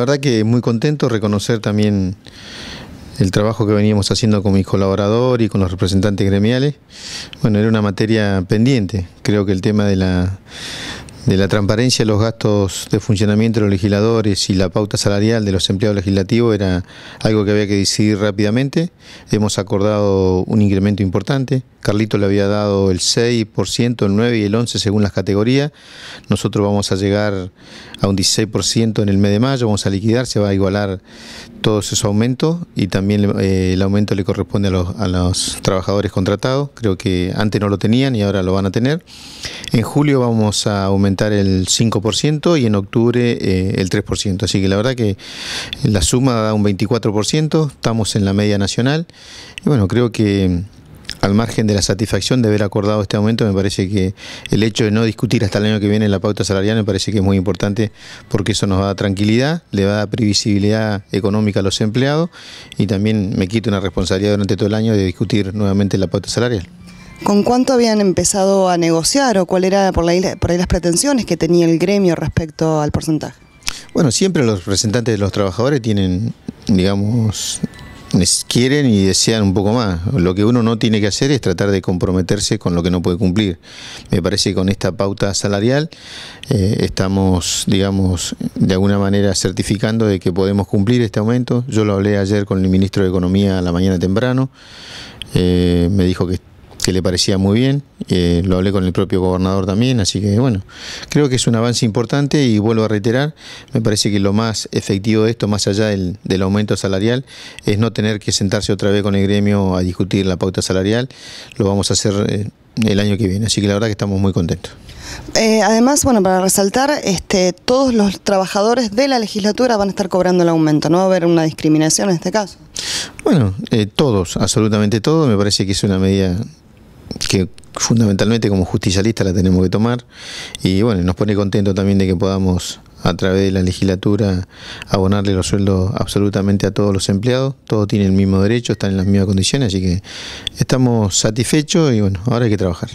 verdad que muy contento, reconocer también el trabajo que veníamos haciendo con mi colaborador y con los representantes gremiales. Bueno, era una materia pendiente. Creo que el tema de la, de la transparencia de los gastos de funcionamiento de los legisladores y la pauta salarial de los empleados legislativos era algo que había que decidir rápidamente. Hemos acordado un incremento importante. Carlito le había dado el 6%, el 9% y el 11% según las categorías. Nosotros vamos a llegar a un 16% en el mes de mayo, vamos a liquidar, se va a igualar todos esos aumentos y también eh, el aumento le corresponde a los, trabajadores contratados. Creo que antes no lo tenían y ahora lo van a tener. En julio vamos a aumentar el 5% y en octubre eh, el 3%. Así que la verdad que la suma da un 24%, estamos en la media nacional y bueno, creo que al margen de la satisfacción de haber acordado este aumento, me parece que el hecho de no discutir hasta el año que viene la pauta salarial me parece que es muy importante porque eso nos da tranquilidad, le va a dar previsibilidad económica a los empleados y también me quita una responsabilidad durante todo el año de discutir nuevamente la pauta salarial. ¿Con cuánto habían empezado a negociar o cuál era por, por ahí las pretensiones que tenía el gremio respecto al porcentaje? Bueno, siempre los representantes de los trabajadores tienen, digamos, quieren y desean un poco más. Lo que uno no tiene que hacer es tratar de comprometerse con lo que no puede cumplir. Me parece que con esta pauta salarial eh, estamos, digamos, de alguna manera certificando de que podemos cumplir este aumento. Yo lo hablé ayer con el ministro de Economía a la mañana temprano. Eh, me dijo que que le parecía muy bien, eh, lo hablé con el propio gobernador también, así que bueno, creo que es un avance importante y vuelvo a reiterar, me parece que lo más efectivo de esto, más allá del, aumento salarial, es no tener que sentarse otra vez con el gremio a discutir la pauta salarial, lo vamos a hacer eh, el año que viene, así que la verdad que estamos muy contentos. Eh, además, bueno, para resaltar, este, todos los trabajadores de la legislatura van a estar cobrando el aumento, no va a haber una discriminación en este caso. Bueno, todos, absolutamente todos, me parece que es una medida que fundamentalmente como justicialista la tenemos que tomar y bueno, nos pone contento también de que podamos a través de la legislatura abonarle los sueldos absolutamente a todos los empleados, todos tienen el mismo derecho, están en las mismas condiciones, así que estamos satisfechos y bueno, ahora hay que trabajar.